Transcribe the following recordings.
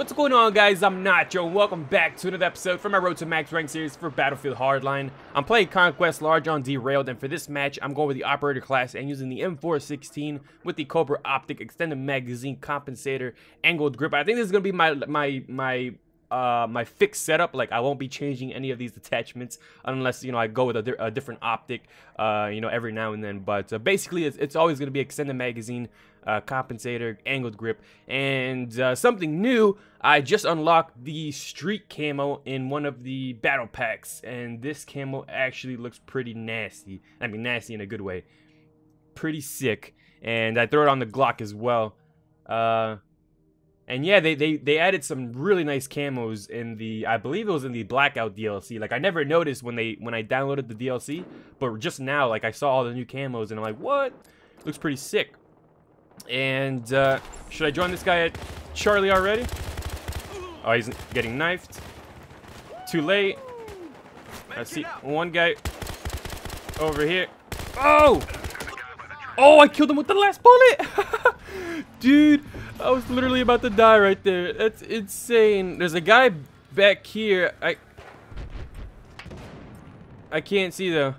What's going on guys, I'm Nacho and welcome back to another episode from my Road to Max Rank series for Battlefield Hardline. I'm playing Conquest Large on Derailed and for this match I'm going with the Operator class and using the M416 with the Cobra Optic Extended Magazine Compensator Angled Grip. I think this is going to be my, my, my uh, my fixed setup. Like I won't be changing any of these attachments unless you know I go with a, di a different optic, uh, you know, every now and then. But uh, basically, it's, it's always going to be extended magazine, uh, compensator, angled grip, and uh, something new. I just unlocked the street camo in one of the battle packs, and this camo actually looks pretty nasty. I mean, nasty in a good way. Pretty sick, and I throw it on the Glock as well. Uh, and yeah, they, they, they added some really nice camos in the, I believe it was in the Blackout DLC. Like, I never noticed when they when I downloaded the DLC, but just now, like, I saw all the new camos, and I'm like, what? Looks pretty sick. And, uh, should I join this guy at Charlie already? Oh, he's getting knifed. Too late. I see one guy over here. Oh! Oh, I killed him with the last bullet! Dude, I was literally about to die right there. That's insane. There's a guy back here. I I can't see though.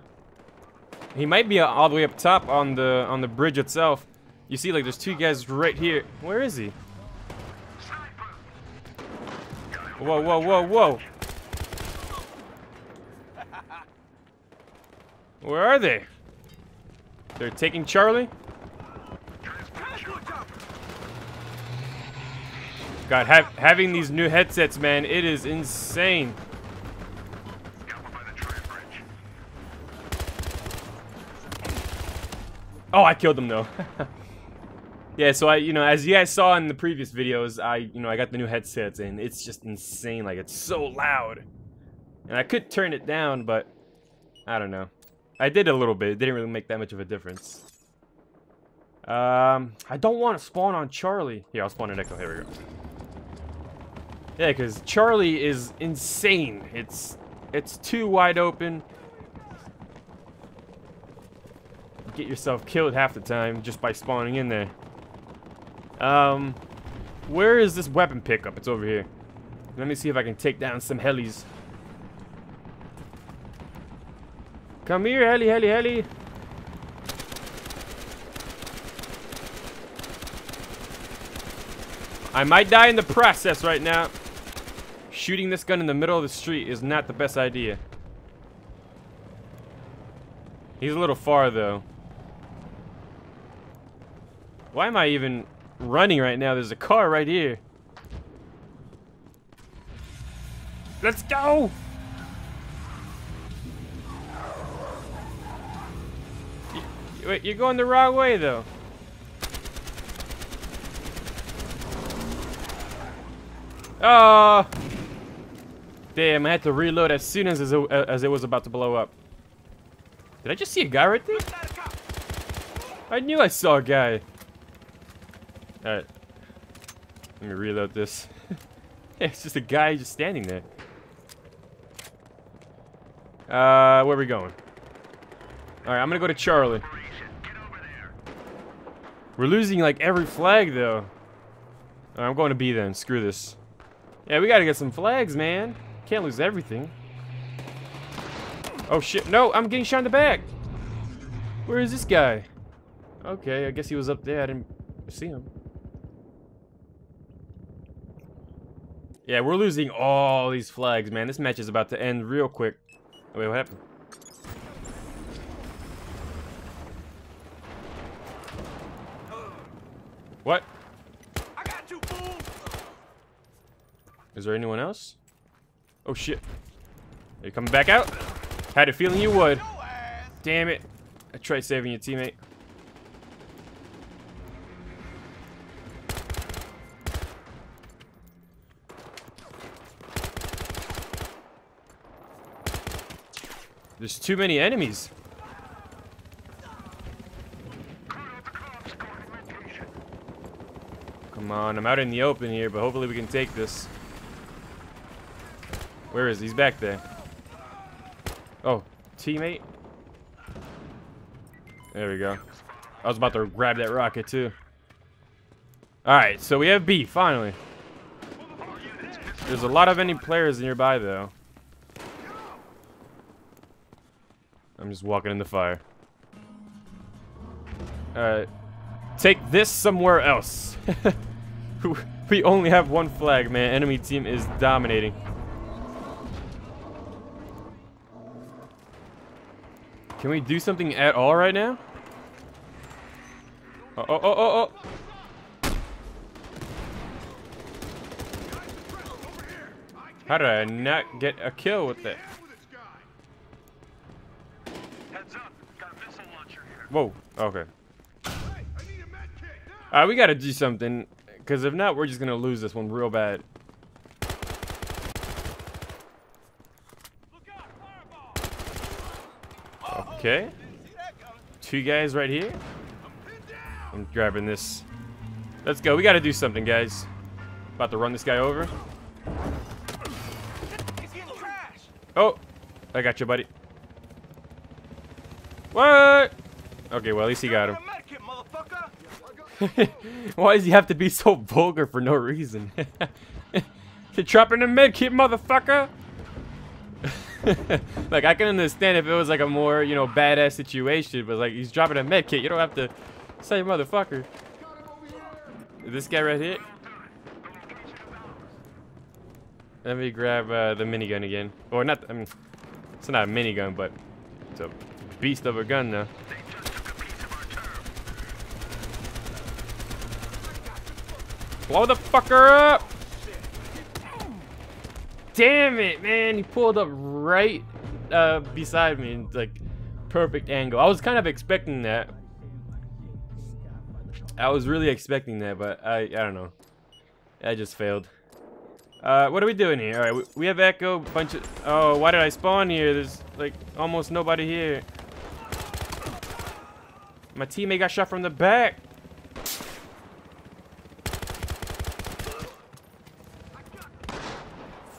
He might be all the way up top on the on the bridge itself. You see, like there's two guys right here. Where is he? Whoa, whoa, whoa, whoa! Where are they? They're taking Charlie. God, have, having these new headsets, man, it is insane. Oh, I killed them though. yeah, so I, you know, as you guys saw in the previous videos, I, you know, I got the new headsets and it's just insane. Like, it's so loud. And I could turn it down, but I don't know. I did a little bit. It didn't really make that much of a difference. Um, I don't want to spawn on Charlie. Here, I'll spawn an Echo. Here we go. Yeah, because Charlie is insane. It's it's too wide open. Get yourself killed half the time just by spawning in there. Um, where is this weapon pickup? It's over here. Let me see if I can take down some helis. Come here, heli, heli, heli. I might die in the process right now. Shooting this gun in the middle of the street is not the best idea. He's a little far, though. Why am I even running right now? There's a car right here. Let's go! wait, you're going the wrong way, though. Oh! Damn, I had to reload as soon as as it was about to blow up. Did I just see a guy right there? I knew I saw a guy. Alright. Let me reload this. it's just a guy just standing there. Uh, where are we going? Alright, I'm gonna go to Charlie. We're losing like every flag though. Right, I'm going to B then. Screw this. Yeah, we gotta get some flags, man. Can't lose everything. Oh shit, no, I'm getting shot in the back. Where is this guy? Okay, I guess he was up there. I didn't see him. Yeah, we're losing all these flags, man. This match is about to end real quick. Oh, wait, what happened? What? Is there anyone else? Oh shit. Are you coming back out? Had a feeling you would. Damn it. I tried saving your teammate. There's too many enemies. Come on, I'm out in the open here, but hopefully we can take this. Where is he? He's back there. Oh, teammate? There we go. I was about to grab that rocket too. Alright, so we have B, finally. There's a lot of enemy players nearby, though. I'm just walking in the fire. Alright. Take this somewhere else. we only have one flag, man. Enemy team is dominating. Can we do something at all right now? Oh, oh, oh, oh, oh. How did I not get a kill with that? Whoa, okay. Alright, we gotta do something. Because if not, we're just gonna lose this one real bad. Okay. Two guys right here. I'm grabbing this. Let's go. We gotta do something, guys. About to run this guy over. Oh! I got you, buddy. What? Okay, well, at least he got him. Why does he have to be so vulgar for no reason? You're dropping a medkit, motherfucker! like, I can understand if it was like a more, you know, badass situation, but like, he's dropping a medkit. You don't have to say motherfucker. This guy right here? Let me grab uh, the minigun again. Or not, I mean, it's not a minigun, but it's a beast of a gun now. Blow the fucker up! Damn it, man. He pulled up right uh, beside me in like perfect angle. I was kind of expecting that. I was really expecting that, but I I don't know. I just failed. Uh, what are we doing here? All right, we, we have Echo, bunch of. Oh, why did I spawn here? There's like almost nobody here. My teammate got shot from the back.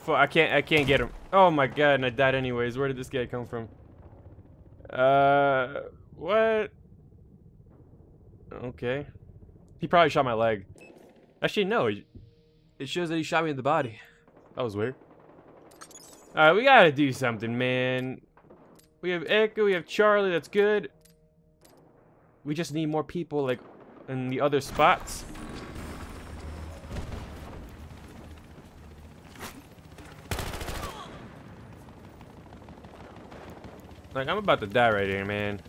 I can't I can't get him. Oh my god, and I died anyways. Where did this guy come from? Uh what? Okay. He probably shot my leg. Actually no, it shows that he shot me in the body. That was weird. Alright, we gotta do something, man. We have Echo, we have Charlie, that's good. We just need more people like in the other spots. Like, I'm about to die right here, man.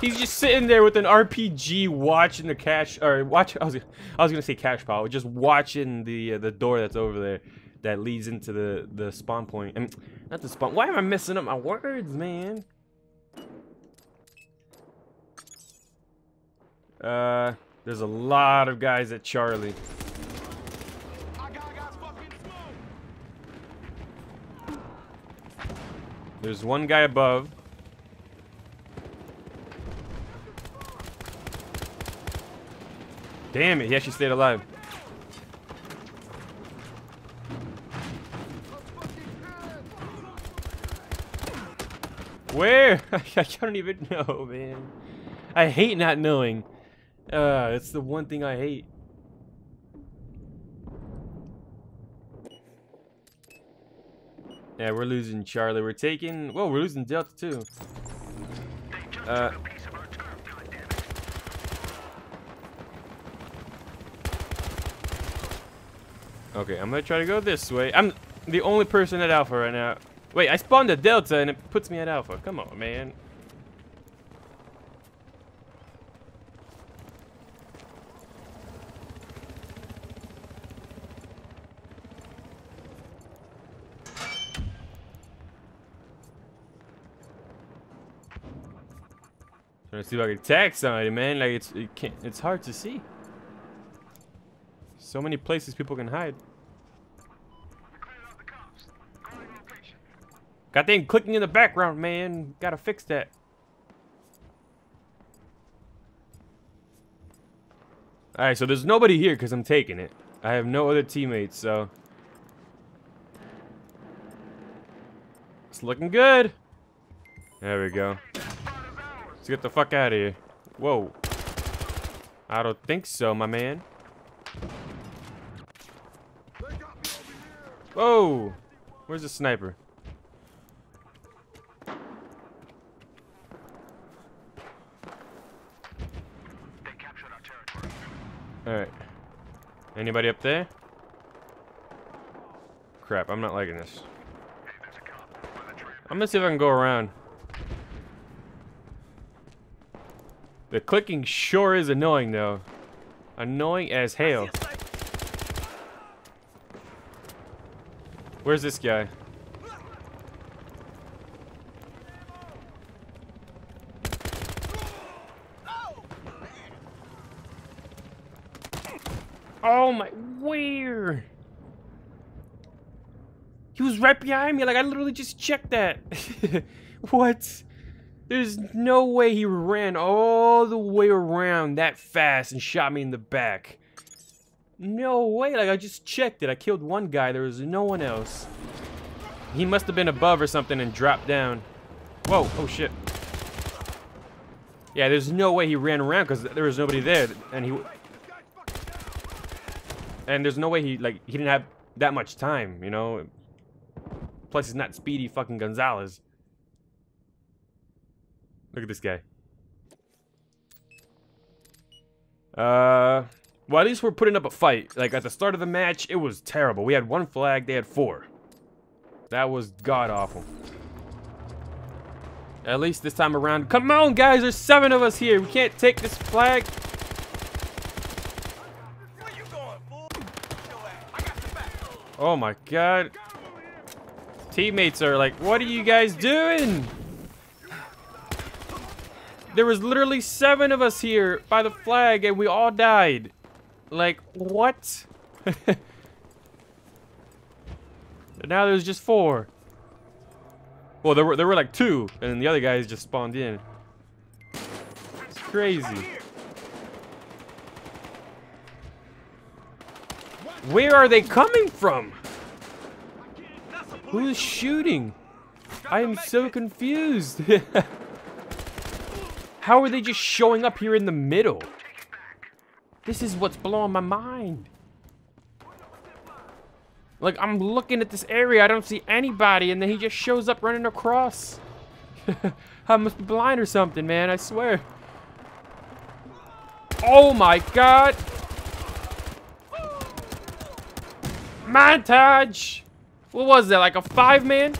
He's just sitting there with an RPG watching the cash, or watch, I was, I was gonna say cash pile, just watching the uh, the door that's over there that leads into the, the spawn point. I mean, not the spawn, why am I messing up my words, man? Uh, there's a lot of guys at Charlie. There's one guy above. Damn it, he actually stayed alive. Where? I don't even know, man. I hate not knowing. Uh, it's the one thing I hate. Yeah, we're losing Charlie. We're taking... Well, we're losing Delta, too. Uh... Okay, I'm gonna try to go this way. I'm the only person at Alpha right now. Wait, I spawned a Delta and it puts me at Alpha. Come on, man. To see if I can tag somebody, man. Like it's it can't, it's hard to see. So many places people can hide. Thing clicking in the background, man. Gotta fix that. Alright, so there's nobody here because I'm taking it. I have no other teammates, so... It's looking good. There we go. Let's get the fuck out of here. Whoa. I don't think so, my man. Whoa! Where's the sniper? Alright. Anybody up there? Crap, I'm not liking this. I'm gonna see if I can go around. The clicking sure is annoying though. Annoying as hell. Where's this guy? Oh my, where? He was right behind me, like I literally just checked that. what? There's no way he ran all the way around that fast and shot me in the back. No way, like I just checked it. I killed one guy, there was no one else. He must have been above or something and dropped down. Whoa, oh shit. Yeah, there's no way he ran around because there was nobody there and he and there's no way he, like, he didn't have that much time, you know? Plus, he's not speedy fucking Gonzalez. Look at this guy. Uh, well, at least we're putting up a fight. Like, at the start of the match, it was terrible. We had one flag, they had four. That was god-awful. At least this time around. Come on, guys, there's seven of us here. We can't take this flag. Oh my god. Teammates are like, what are you guys doing? There was literally seven of us here by the flag and we all died. Like, what? now there's just four. Well, there were there were like two, and the other guys just spawned in. It's crazy. Where are they coming from? Who's shooting? I am so confused. How are they just showing up here in the middle? This is what's blowing my mind. Like, I'm looking at this area, I don't see anybody, and then he just shows up running across. I must be blind or something, man, I swear. Oh my god! Montage! What was that, like a five man?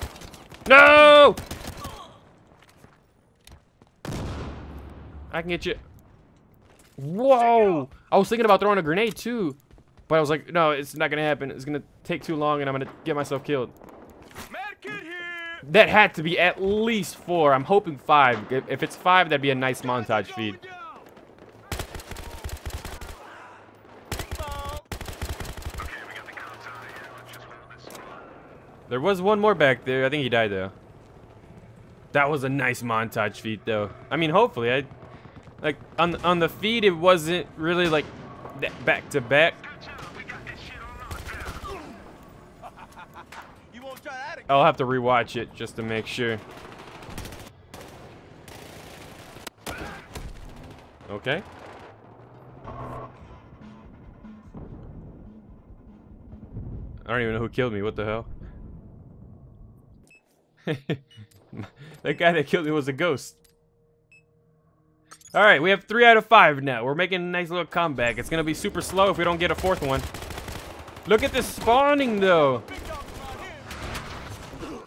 No! I can get you. Whoa! I was thinking about throwing a grenade too. But I was like, no, it's not gonna happen. It's gonna take too long and I'm gonna get myself killed. That had to be at least four. I'm hoping five. If it's five, that'd be a nice montage feed. There was one more back there. I think he died though. That was a nice montage feed though. I mean, hopefully, I like on on the feed it wasn't really like back to back. I'll have to rewatch it just to make sure. Okay. I don't even know who killed me. What the hell? that guy that killed me was a ghost. Alright, we have three out of five now. We're making a nice little comeback. It's gonna be super slow if we don't get a fourth one. Look at the spawning, though.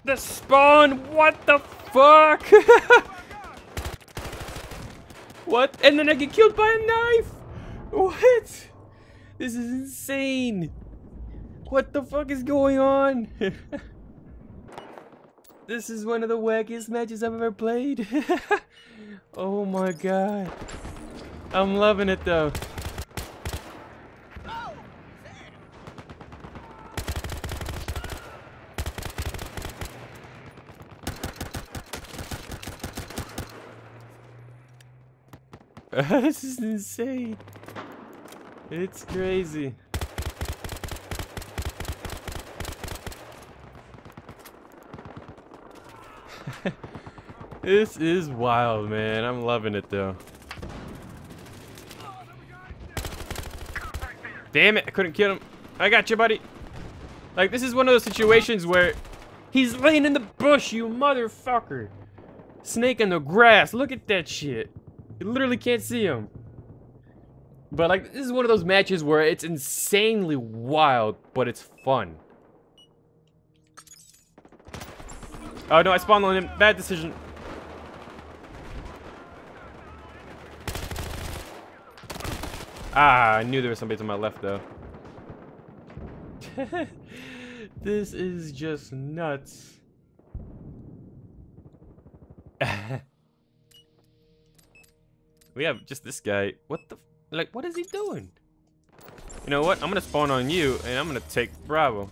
The spawn, what the fuck? what? And then I get killed by a knife? What? This is insane. What the fuck is going on? This is one of the wackiest matches I've ever played. oh my god. I'm loving it though. this is insane. It's crazy. This is wild, man. I'm loving it, though. Damn it, I couldn't kill him. I got you, buddy. Like, this is one of those situations where he's laying in the bush, you motherfucker. Snake in the grass. Look at that shit. You literally can't see him. But, like, this is one of those matches where it's insanely wild, but it's fun. Oh, no, I spawned on him. Bad decision. Ah, I knew there was somebody to my left, though. this is just nuts. we have just this guy. What the? Like, what is he doing? You know what? I'm gonna spawn on you, and I'm gonna take Bravo.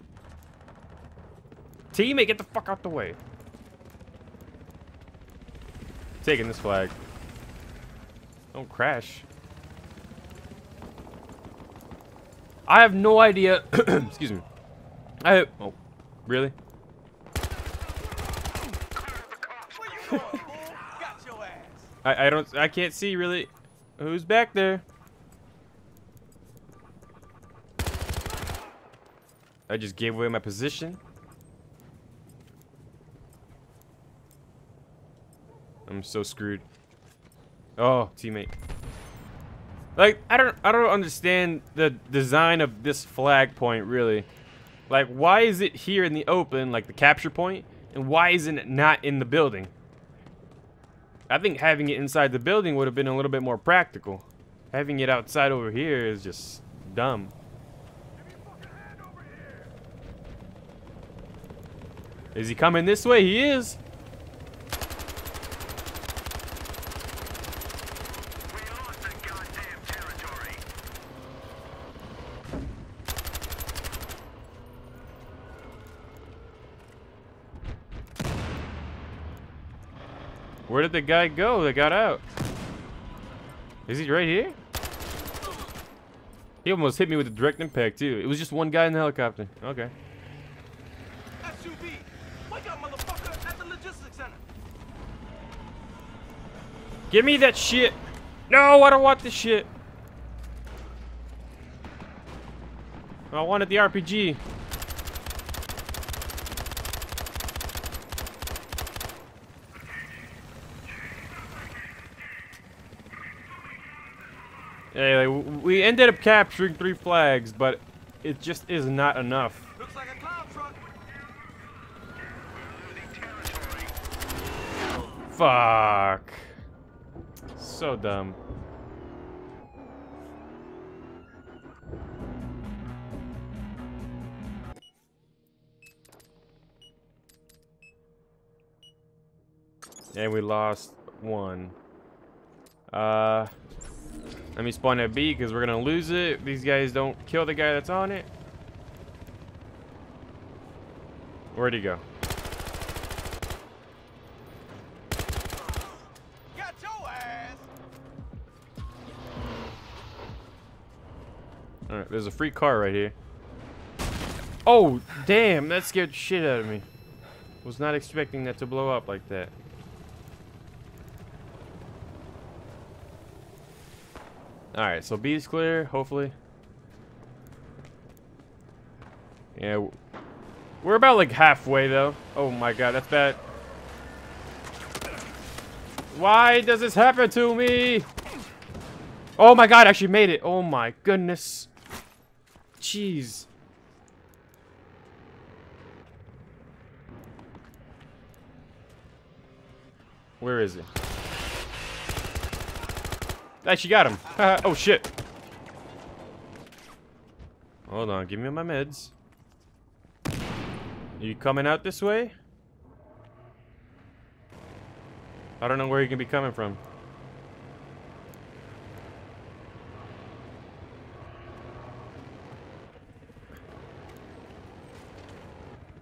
Teammate, get the fuck out the way. Taking this flag. Don't crash. I have no idea. Excuse me. I oh, really? I I don't I can't see really who's back there. I just gave away my position. I'm so screwed. Oh, teammate. Like, I don't I don't understand the design of this flag point really. Like, why is it here in the open, like the capture point, and why isn't it not in the building? I think having it inside the building would have been a little bit more practical. Having it outside over here is just dumb. Is he coming this way? He is. Where did the guy go that got out? Is he right here? He almost hit me with a direct impact too. It was just one guy in the helicopter. Okay. Give me that shit. No, I don't want this shit. I wanted the RPG. Anyway, we ended up capturing three flags, but it just is not enough. Looks like a cloud truck. Fuck. So dumb. And we lost one. Uh... Let me spawn at B because we're gonna lose it. These guys don't kill the guy that's on it. Where'd he go? Alright, there's a free car right here. Oh, damn, that scared shit out of me. Was not expecting that to blow up like that. Alright, so B is clear, hopefully. Yeah, we're about like halfway though. Oh my god, that's bad. Why does this happen to me? Oh my god, I actually made it. Oh my goodness. Jeez. Where is it? Actually got him. oh, shit. Hold on. Give me my meds. Are you coming out this way? I don't know where you can be coming from.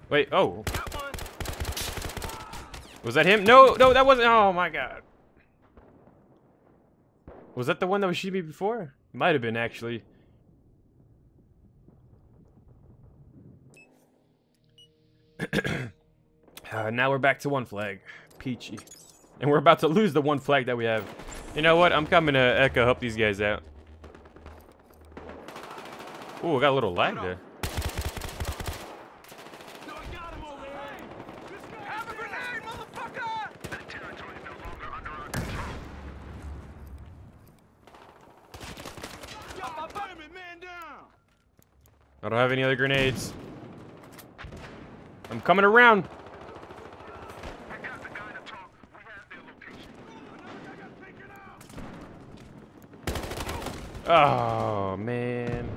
Wait, oh. Was that him? No, no, that wasn't. Oh my god. Was that the one that was shooting me before? Might have been, actually. uh, now we're back to one flag. Peachy. And we're about to lose the one flag that we have. You know what? I'm coming to Echo help these guys out. Ooh, got a little lag there. I don't have any other grenades. I'm coming around. Oh, man.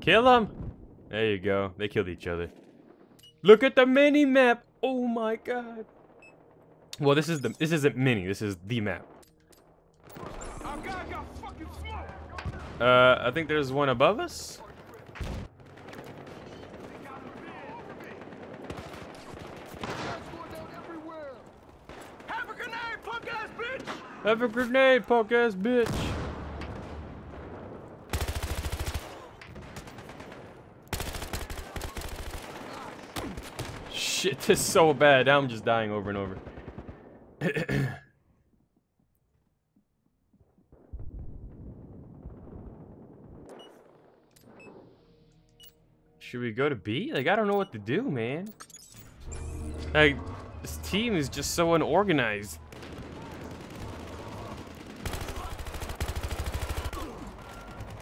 Kill them. There you go. They killed each other. Look at the mini map. Oh my god. Well, this is the this isn't mini. This is the map. Uh, I think there's one above us. Have a grenade, punk ass bitch! Have a grenade, punk ass bitch. Shit, this is so bad. Now I'm just dying over and over. Should we go to B? Like, I don't know what to do, man. Like, this team is just so unorganized.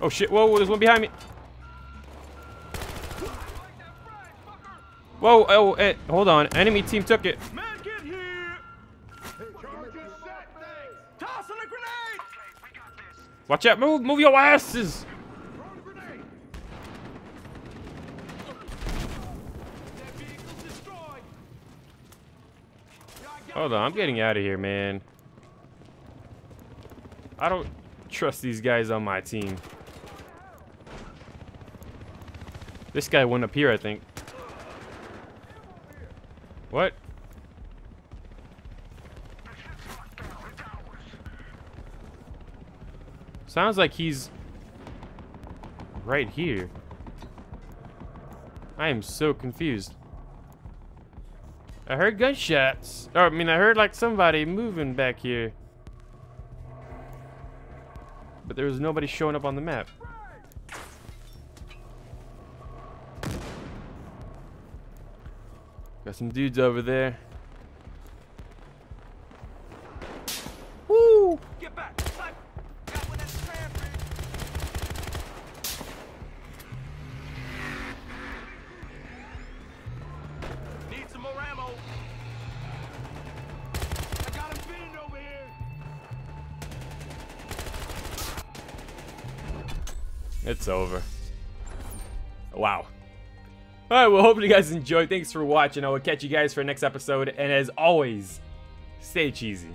Oh shit, whoa, there's one behind me. Whoa, oh, eh, hold on. Enemy team took it. Man, get here! Set, Tossing a grenade! Watch out, move, move your asses. Throwing a grenade! That vehicle's destroyed! Yeah, I got Hold on, I'm getting out of here, man. I don't trust these guys on my team. This guy went up here, I think. What? Sounds like he's right here. I am so confused. I heard gunshots. Or, I mean, I heard like somebody moving back here. But there was nobody showing up on the map. Got some dudes over there. Wow. Alright, well, hopefully you guys enjoyed. Thanks for watching. I will catch you guys for the next episode. And as always, stay cheesy.